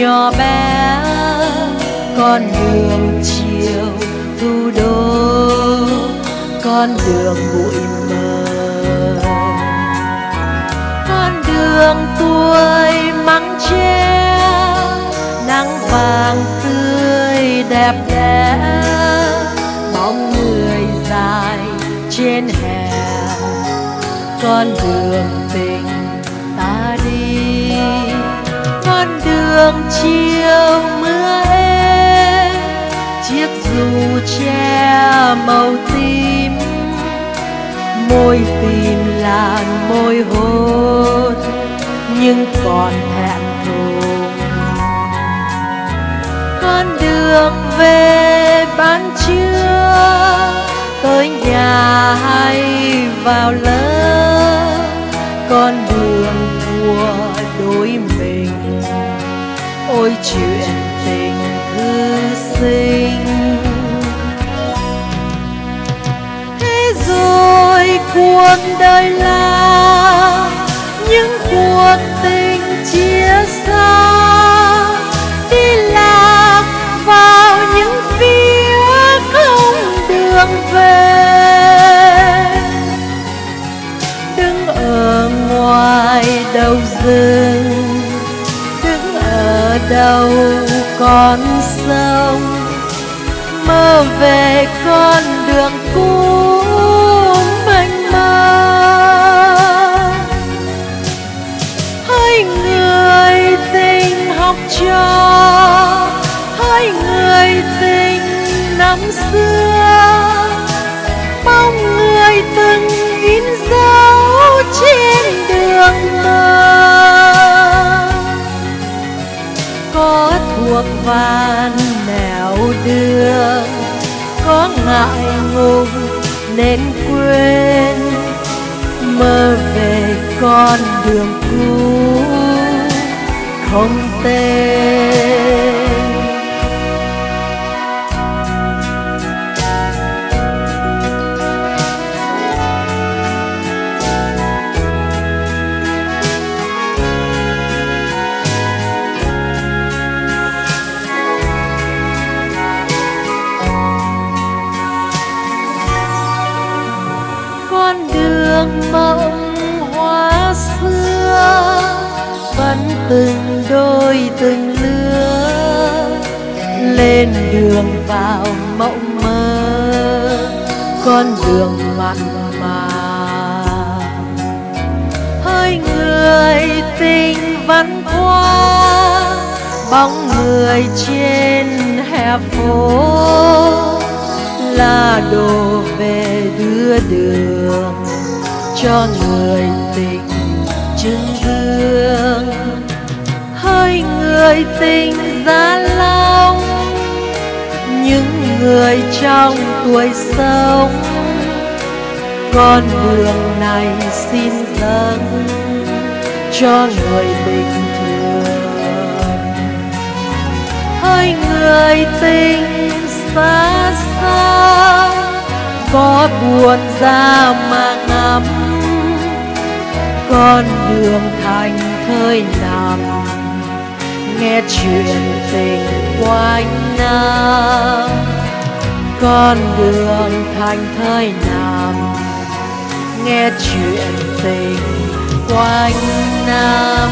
nhỏ bé, con đường chiều thủ đô, con đường bụi mờ. Con đường tuổi măng tre nắng vàng tươi đẹp đẽ, bóng người dài trên hè. Con đường tình ta đi con chiều mưa êm, chiếc dù che màu tím, môi tìm làn môi hôn, nhưng còn thẹn thùng. Con đường về ban trưa, tới nhà hay vào lớp, con ôi chuyện tình hư sinh. Thế rồi cuộc đời là những cuộc tình chia xa. Đi lạc vào những phía không đường về. Đứng ở ngoài đầu rừng đầu con sông. Mơ về con đường cũ mênh mang hai người tình học trò, hai người tình năm xưa. Có thuộc van nẻo đường, có ngại ngùng nên quên. Mơ về con đường cũ, không tên đường mộng hoa xưa vẫn từng đôi từng lứa lên đường vào mộng mơ, con đường mặn mà. Hơi người tình văn qua, bóng người trên hè phố là đồ về đưa đường cho người tình chứng dương hơi người tình giá long những người trong tuổi sống. Con đường này xin dâng cho người bình thường. Hơi người tình xa xa, có buồn ra mà ngắm con đường thành thơi nằm. Nghe chuyện tình quanh năm, con đường thành thơi nằm. Nghe chuyện tình quanh năm.